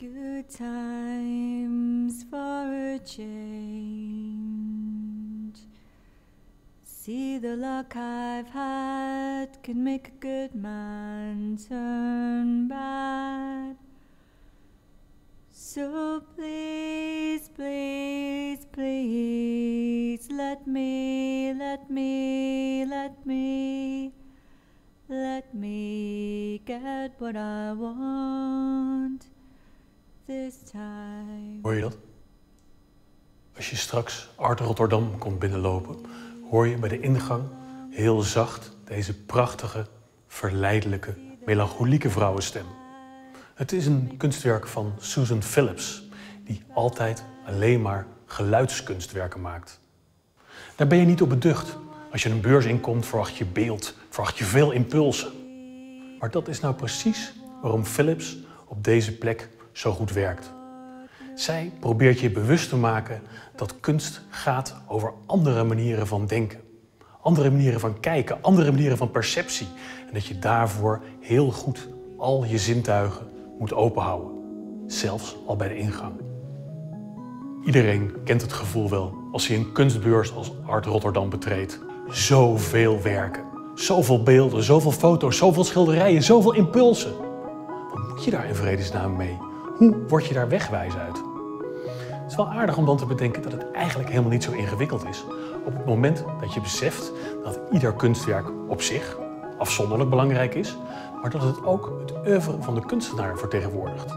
Good times for a change. See the luck I've had can make a good man turn bad. So please, please, please let me, let me, let me, let me get what I want Hoor je dat? Als je straks Art Rotterdam komt binnenlopen, hoor je bij de ingang heel zacht deze prachtige, verleidelijke, melancholieke vrouwenstem. Het is een kunstwerk van Susan Phillips, die altijd alleen maar geluidskunstwerken maakt. Daar ben je niet op beducht. Als je een beurs inkomt, verwacht je beeld, verwacht je veel impulsen. Maar dat is nou precies waarom Phillips op deze plek zo goed werkt. Zij probeert je bewust te maken dat kunst gaat over andere manieren van denken. Andere manieren van kijken, andere manieren van perceptie. En dat je daarvoor heel goed al je zintuigen moet openhouden. Zelfs al bij de ingang. Iedereen kent het gevoel wel als hij een kunstbeurs als Art Rotterdam betreedt. Zoveel werken, zoveel beelden, zoveel foto's, zoveel schilderijen, zoveel impulsen. Wat moet je daar in vredesnaam mee? Hoe word je daar wegwijs uit? Het is wel aardig om dan te bedenken dat het eigenlijk helemaal niet zo ingewikkeld is. Op het moment dat je beseft dat ieder kunstwerk op zich afzonderlijk belangrijk is, maar dat het ook het oeuvre van de kunstenaar vertegenwoordigt.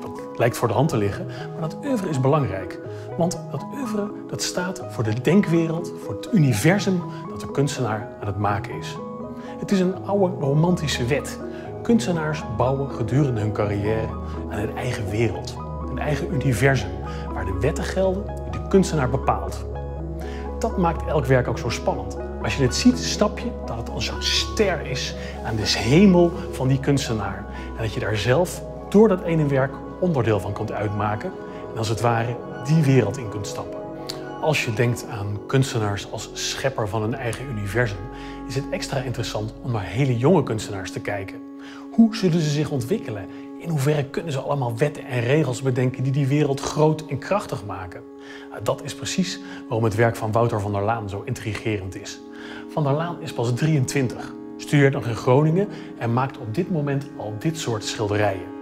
Dat lijkt voor de hand te liggen, maar dat oeuvre is belangrijk. Want dat oeuvre dat staat voor de denkwereld, voor het universum dat de kunstenaar aan het maken is. Het is een oude romantische wet. Kunstenaars bouwen gedurende hun carrière aan een eigen wereld, een eigen universum, waar de wetten gelden die de kunstenaar bepaalt. Dat maakt elk werk ook zo spannend. Als je het ziet, snap je dat het een soort ster is aan de hemel van die kunstenaar. En dat je daar zelf door dat ene werk onderdeel van kunt uitmaken. En als het ware die wereld in kunt stappen. Als je denkt aan kunstenaars als schepper van een eigen universum, is het extra interessant om naar hele jonge kunstenaars te kijken. Hoe zullen ze zich ontwikkelen? In hoeverre kunnen ze allemaal wetten en regels bedenken die die wereld groot en krachtig maken? Nou, dat is precies waarom het werk van Wouter van der Laan zo intrigerend is. Van der Laan is pas 23, studeert nog in Groningen en maakt op dit moment al dit soort schilderijen.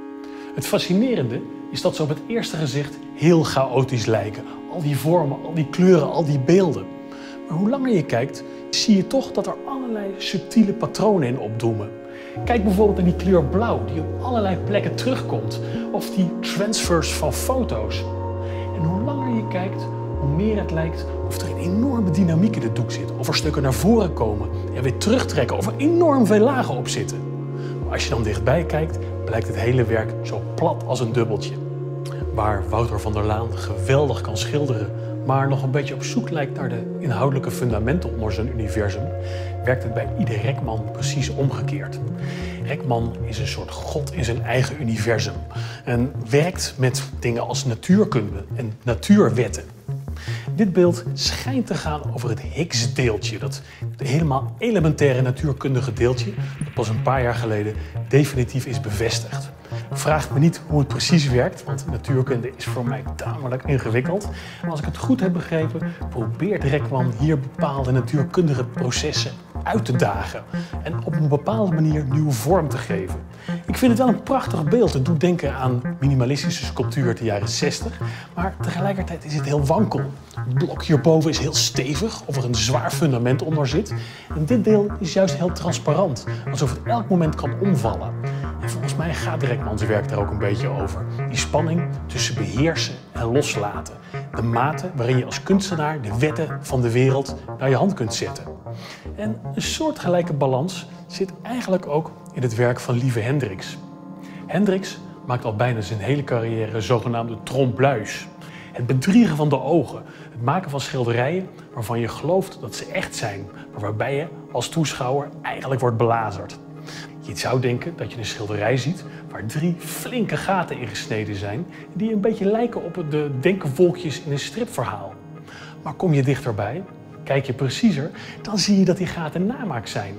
Het fascinerende is dat ze op het eerste gezicht heel chaotisch lijken. Al die vormen, al die kleuren, al die beelden. Maar hoe langer je kijkt, zie je toch dat er allerlei subtiele patronen in opdoemen. Kijk bijvoorbeeld naar die kleur blauw, die op allerlei plekken terugkomt. Of die transfers van foto's. En hoe langer je kijkt, hoe meer het lijkt of er een enorme dynamiek in de doek zit. Of er stukken naar voren komen en weer terugtrekken. Of er enorm veel lagen op zitten. Maar als je dan dichtbij kijkt, blijkt het hele werk zo plat als een dubbeltje. Waar Wouter van der Laan geweldig kan schilderen, maar nog een beetje op zoek lijkt naar de inhoudelijke fundamenten onder zijn universum, werkt het bij ieder Rekman precies omgekeerd. Rekman is een soort god in zijn eigen universum en werkt met dingen als natuurkunde en natuurwetten. Dit beeld schijnt te gaan over het Higgs-deeltje, dat helemaal elementaire natuurkundige deeltje dat pas een paar jaar geleden definitief is bevestigd. Vraag me niet hoe het precies werkt, want natuurkunde is voor mij tamelijk ingewikkeld. Maar als ik het goed heb begrepen, probeert Rekman hier bepaalde natuurkundige processen uit te dagen en op een bepaalde manier nieuwe vorm te geven. Ik vind het wel een prachtig beeld. Het doet denken aan minimalistische sculptuur uit de jaren 60, maar tegelijkertijd is het heel wankel. Het blok hierboven is heel stevig, of er een zwaar fundament onder zit. En dit deel is juist heel transparant, alsof het elk moment kan omvallen. En volgens mij gaat Rekmans werk daar ook een beetje over. Die spanning tussen beheersen en loslaten. De mate waarin je als kunstenaar de wetten van de wereld naar je hand kunt zetten. En een soortgelijke balans zit eigenlijk ook in het werk van Lieve Hendricks. Hendricks maakt al bijna zijn hele carrière zogenaamde trompe-l'œils. Het bedriegen van de ogen, het maken van schilderijen waarvan je gelooft dat ze echt zijn, maar waarbij je als toeschouwer eigenlijk wordt belazerd. Je zou denken dat je een schilderij ziet waar drie flinke gaten in gesneden zijn, die een beetje lijken op de denkenvolkjes in een stripverhaal. Maar kom je dichterbij, kijk je preciezer, dan zie je dat die gaten namaak zijn.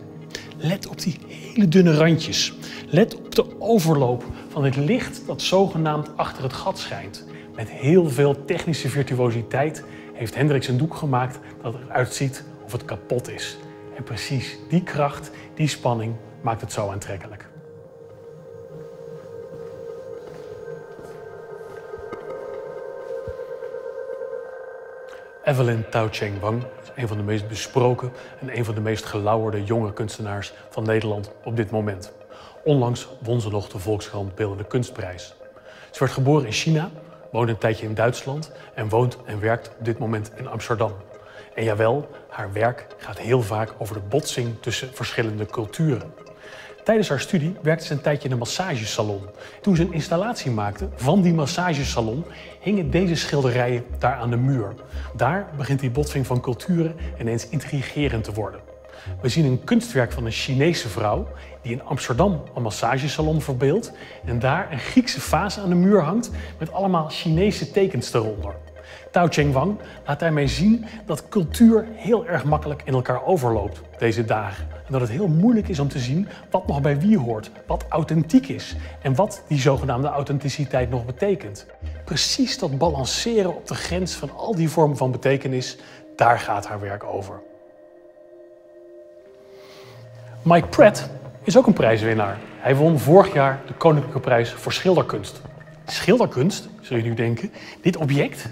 let op die hele dunne randjes. Let op de overloop van het licht dat zogenaamd achter het gat schijnt. Met heel veel technische virtuositeit heeft Hendrix een doek gemaakt dat eruit ziet of het kapot is. En precies die kracht, die spanning maakt het zo aantrekkelijk. Evelyn Tao Cheng Wang is een van de meest besproken en een van de meest gelauwerde jonge kunstenaars van Nederland op dit moment. Onlangs won ze nog de Volkskrant Beeldende Kunstprijs. Ze werd geboren in China, woont een tijdje in Duitsland en woont en werkt op dit moment in Amsterdam. En jawel, haar werk gaat heel vaak over de botsing tussen verschillende culturen. Tijdens haar studie werkte ze een tijdje in een massagesalon. Toen ze een installatie maakte van die massagesalon, hingen deze schilderijen daar aan de muur. Daar begint die botsing van culturen ineens intrigerend te worden. We zien een kunstwerk van een Chinese vrouw die in Amsterdam een massagesalon verbeeldt en daar een Griekse vaas aan de muur hangt met allemaal Chinese tekens eronder. Tao Cheng Wang laat daarmee zien dat cultuur heel erg makkelijk in elkaar overloopt deze dagen. En dat het heel moeilijk is om te zien wat nog bij wie hoort, wat authentiek is en wat die zogenaamde authenticiteit nog betekent. Precies dat balanceren op de grens van al die vormen van betekenis, daar gaat haar werk over. Mike Pratt is ook een prijswinnaar. Hij won vorig jaar de Koninklijke Prijs voor Schilderkunst. Schilderkunst, zul je nu denken, dit object?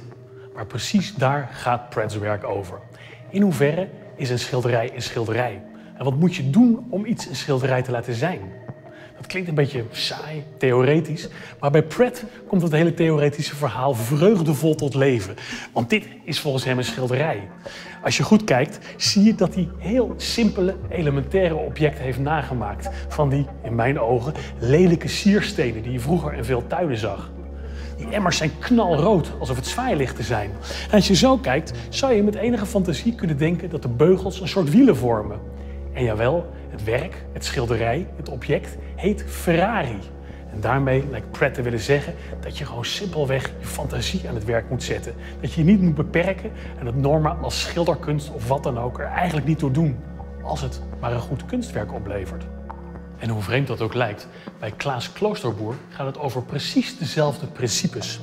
Maar precies daar gaat Pratt's werk over. In hoeverre is een schilderij een schilderij? En wat moet je doen om iets een schilderij te laten zijn? Dat klinkt een beetje saai, theoretisch, maar bij Pratt komt het hele theoretische verhaal vreugdevol tot leven. Want dit is volgens hem een schilderij. Als je goed kijkt, zie je dat hij heel simpele, elementaire objecten heeft nagemaakt. Van die, in mijn ogen, lelijke sierstenen die je vroeger in veel tuinen zag. Die emmers zijn knalrood, alsof het zwaailichten zijn. En als je zo kijkt, zou je met enige fantasie kunnen denken dat de beugels een soort wielen vormen. En jawel, het werk, het schilderij, het object heet Ferrari. En daarmee lijkt Pratt te willen zeggen dat je gewoon simpelweg je fantasie aan het werk moet zetten. Dat je je niet moet beperken en dat normen als schilderkunst of wat dan ook er eigenlijk niet toe doen. Als het maar een goed kunstwerk oplevert. En hoe vreemd dat ook lijkt, bij Klaas Kloosterboer gaat het over precies dezelfde principes.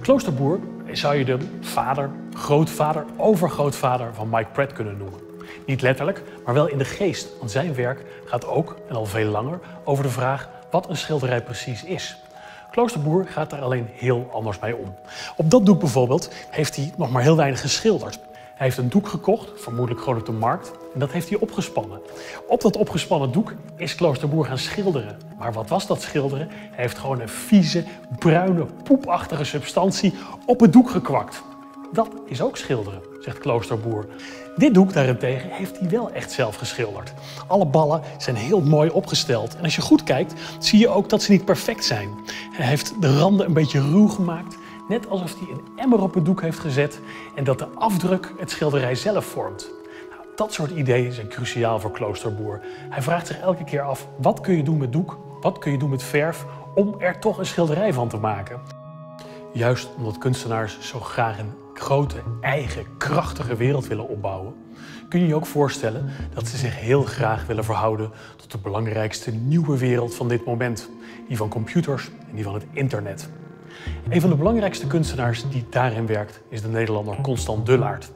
Kloosterboer zou je de vader, grootvader, overgrootvader van Mike Pratt kunnen noemen. Niet letterlijk, maar wel in de geest, want zijn werk gaat ook, en al veel langer, over de vraag wat een schilderij precies is. Kloosterboer gaat daar alleen heel anders mee om. Op dat doek bijvoorbeeld heeft hij nog maar heel weinig geschilderd. Hij heeft een doek gekocht, vermoedelijk gewoon op de markt, en dat heeft hij opgespannen. Op dat opgespannen doek is Kloosterboer gaan schilderen. Maar wat was dat schilderen? Hij heeft gewoon een vieze, bruine, poepachtige substantie op het doek gekwakt. Dat is ook schilderen, zegt Kloosterboer. Dit doek daarentegen heeft hij wel echt zelf geschilderd. Alle ballen zijn heel mooi opgesteld. En als je goed kijkt, zie je ook dat ze niet perfect zijn. Hij heeft de randen een beetje ruw gemaakt. Net alsof hij een emmer op het doek heeft gezet en dat de afdruk het schilderij zelf vormt. Nou, dat soort ideeën zijn cruciaal voor Kloosterboer. Hij vraagt zich elke keer af, wat kun je doen met doek? Wat kun je doen met verf om er toch een schilderij van te maken? Juist omdat kunstenaars zo graag een grote, eigen, krachtige wereld willen opbouwen, kun je je ook voorstellen dat ze zich heel graag willen verhouden tot de belangrijkste nieuwe wereld van dit moment, die van computers en die van het internet. Een van de belangrijkste kunstenaars die daarin werkt is de Nederlander Constant Dullaert.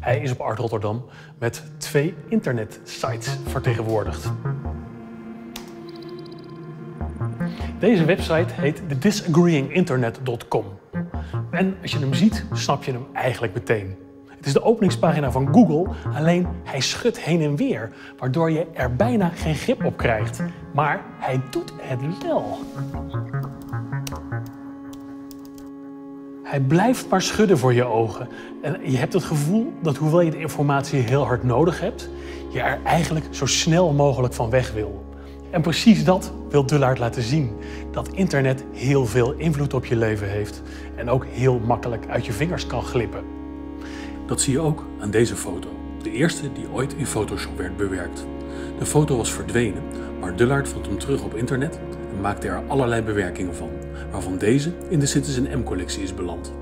Hij is op Art Rotterdam met twee internetsites vertegenwoordigd. Deze website heet thedisagreeinginternet.com. En als je hem ziet, snap je hem eigenlijk meteen. Het is de openingspagina van Google, alleen hij schudt heen en weer, waardoor je er bijna geen grip op krijgt. Maar hij doet het wel. Hij blijft maar schudden voor je ogen. En je hebt het gevoel dat hoewel je de informatie heel hard nodig hebt, je er eigenlijk zo snel mogelijk van weg wil. En precies dat wil Dullard laten zien. Dat internet heel veel invloed op je leven heeft en ook heel makkelijk uit je vingers kan glippen. Dat zie je ook aan deze foto. De eerste die ooit in Photoshop werd bewerkt. De foto was verdwenen, maar Dullard vond hem terug op internet maakte er allerlei bewerkingen van, waarvan deze in de Citizen M-collectie is beland.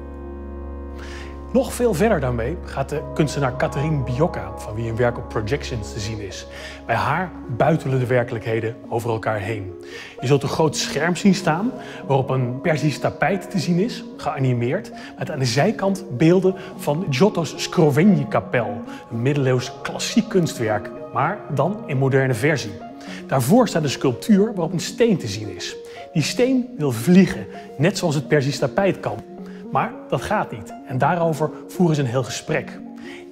Nog veel verder daarmee gaat de kunstenaar Catherine Biocca, van wie een werk op Projections te zien is. Bij haar buitelen de werkelijkheden over elkaar heen. Je zult een groot scherm zien staan waarop een Persisch tapijt te zien is, geanimeerd, met aan de zijkant beelden van Giotto's Scrovegni-kapel, een middeleeuws klassiek kunstwerk, maar dan in moderne versie. Daarvoor staat een sculptuur waarop een steen te zien is. Die steen wil vliegen, net zoals het Persisch tapijt kan. Maar dat gaat niet en daarover voeren ze een heel gesprek.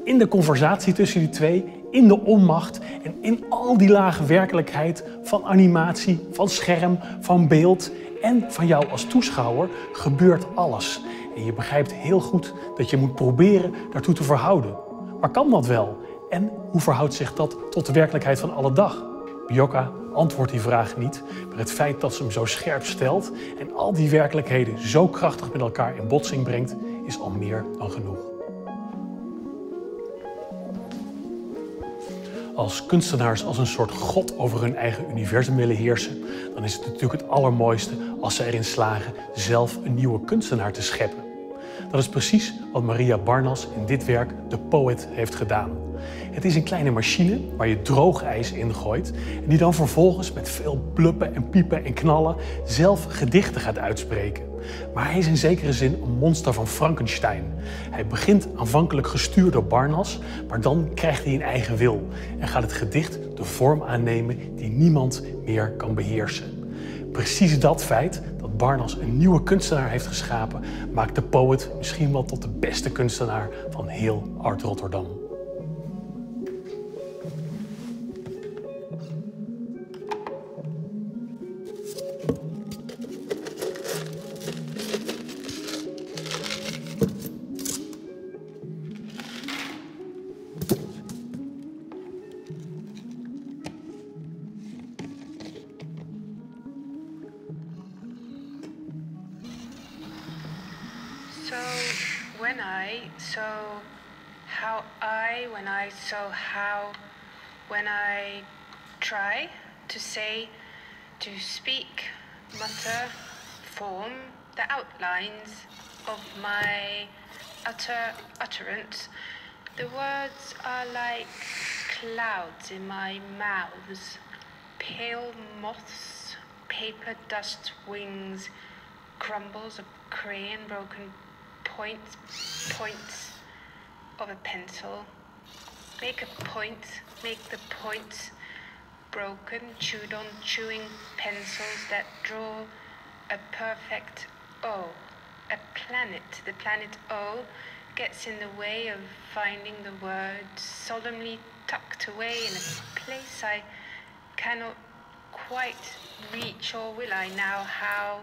In de conversatie tussen die twee, in de onmacht en in al die lage werkelijkheid van animatie, van scherm, van beeld en van jou als toeschouwer gebeurt alles. En je begrijpt heel goed dat je moet proberen daartoe te verhouden. Maar kan dat wel? En hoe verhoudt zich dat tot de werkelijkheid van alle dag? Biocca antwoordt die vraag niet, maar het feit dat ze hem zo scherp stelt en al die werkelijkheden zo krachtig met elkaar in botsing brengt, is al meer dan genoeg. Als kunstenaars als een soort god over hun eigen universum willen heersen, dan is het natuurlijk het allermooiste als ze erin slagen zelf een nieuwe kunstenaar te scheppen. Dat is precies wat Maria Barnas in dit werk The Poet heeft gedaan. Het is een kleine machine waar je droog ijs in gooit en die dan vervolgens met veel pluppen en piepen en knallen zelf gedichten gaat uitspreken. Maar hij is in zekere zin een monster van Frankenstein. Hij begint aanvankelijk gestuurd door Barnas, maar dan krijgt hij een eigen wil en gaat het gedicht de vorm aannemen die niemand meer kan beheersen. Precies dat feit, dat Barnas een nieuwe kunstenaar heeft geschapen, maakt de poet misschien wel tot de beste kunstenaar van heel Art Rotterdam. How I, when I, so how, when I try to say, to speak, mutter, form the outlines of my utter utterance, the words are like clouds in my mouths, pale moths, paper dust wings, crumbles of crayon, broken points, points of a pencil. Make a point, make the point broken, chewed on chewing pencils that draw a perfect O. A planet, the planet O, gets in the way of finding the words solemnly tucked away in a place I cannot quite reach, or will I now? How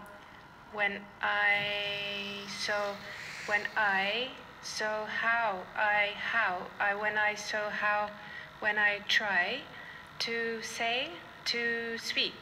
when I so when I so how I how I when I so how when I try to say to speak